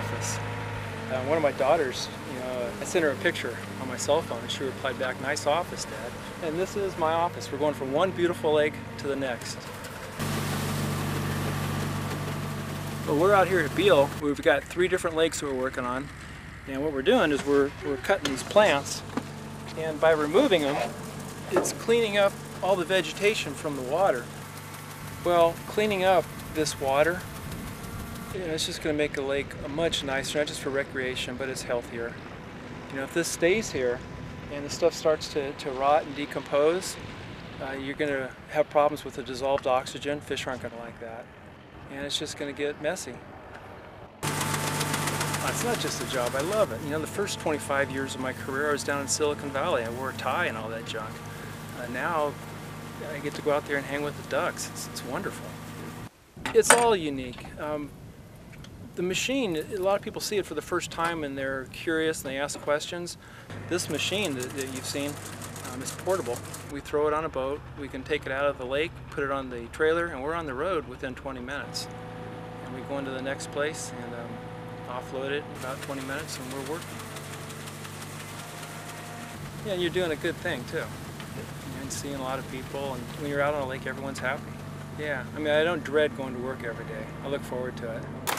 this. Uh, one of my daughters, you know, I sent her a picture on my cell phone and she replied back, nice office, Dad. And this is my office. We're going from one beautiful lake to the next. Well, we're out here at Beale. We've got three different lakes we're working on. And what we're doing is we're, we're cutting these plants and by removing them, it's cleaning up all the vegetation from the water. Well, cleaning up this water, you know, it's just going to make the lake much nicer, not just for recreation, but it's healthier. You know, if this stays here and the stuff starts to, to rot and decompose, uh, you're going to have problems with the dissolved oxygen. Fish aren't going to like that. And it's just going to get messy. It's not just a job, I love it. You know, the first 25 years of my career I was down in Silicon Valley. I wore a tie and all that junk. Uh, now I get to go out there and hang with the ducks. It's, it's wonderful. It's all unique. Um, the machine, a lot of people see it for the first time and they're curious and they ask questions. This machine that, that you've seen um, is portable. We throw it on a boat, we can take it out of the lake, put it on the trailer, and we're on the road within 20 minutes. And we go into the next place and um, offload it in about 20 minutes and we're working. Yeah, and you're doing a good thing too. You're seeing a lot of people and when you're out on a lake everyone's happy. Yeah, I mean I don't dread going to work every day. I look forward to it.